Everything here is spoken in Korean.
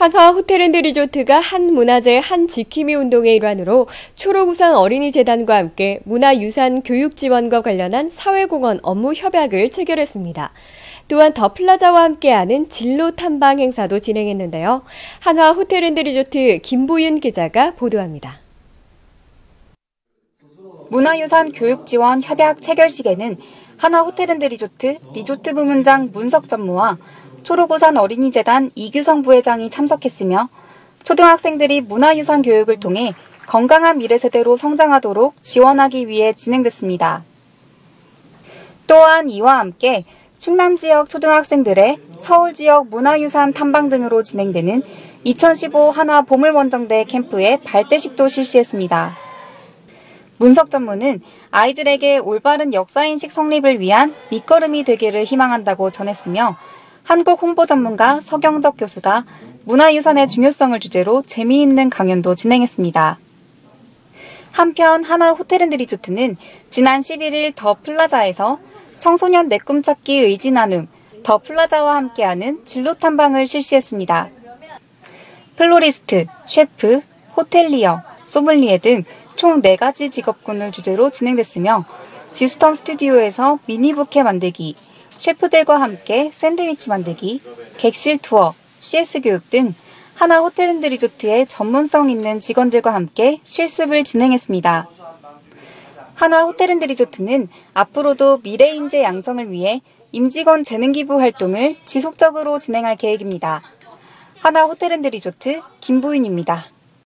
한화 호텔앤드 리조트가 한 문화재 한 지킴이 운동의 일환으로 초록우산 어린이재단과 함께 문화유산 교육 지원과 관련한 사회공헌 업무 협약을 체결했습니다. 또한 더 플라자와 함께하는 진로 탐방 행사도 진행했는데요. 한화 호텔앤드 리조트 김보윤 기자가 보도합니다. 문화유산 교육 지원 협약 체결식에는 한화 호텔앤드 리조트 리조트 부문장 문석 전무와 초록우산 어린이재단 이규성 부회장이 참석했으며 초등학생들이 문화유산 교육을 통해 건강한 미래 세대로 성장하도록 지원하기 위해 진행됐습니다. 또한 이와 함께 충남 지역 초등학생들의 서울 지역 문화유산 탐방 등으로 진행되는 2015 한화 보물원정대 캠프의 발대식도 실시했습니다. 문석 전무는 아이들에게 올바른 역사인식 성립을 위한 밑거름이 되기를 희망한다고 전했으며 한국 홍보 전문가 서경덕 교수가 문화유산의 중요성을 주제로 재미있는 강연도 진행했습니다. 한편 한화 호텔앤드 리조트는 지난 11일 더 플라자에서 청소년 내 꿈찾기 의지 나눔 더 플라자와 함께하는 진로 탐방을 실시했습니다. 플로리스트, 셰프, 호텔리어, 소믈리에 등 총 4가지 직업군을 주제로 진행됐으며 지스텀 스튜디오에서 미니 부케 만들기, 셰프들과 함께 샌드위치 만들기, 객실 투어, CS 교육 등 한화 호텔앤드 리조트의 전문성 있는 직원들과 함께 실습을 진행했습니다. 한화 호텔앤드 리조트는 앞으로도 미래 인재 양성을 위해 임직원 재능 기부 활동을 지속적으로 진행할 계획입니다. 한화 호텔앤드 리조트 김보윤입니다.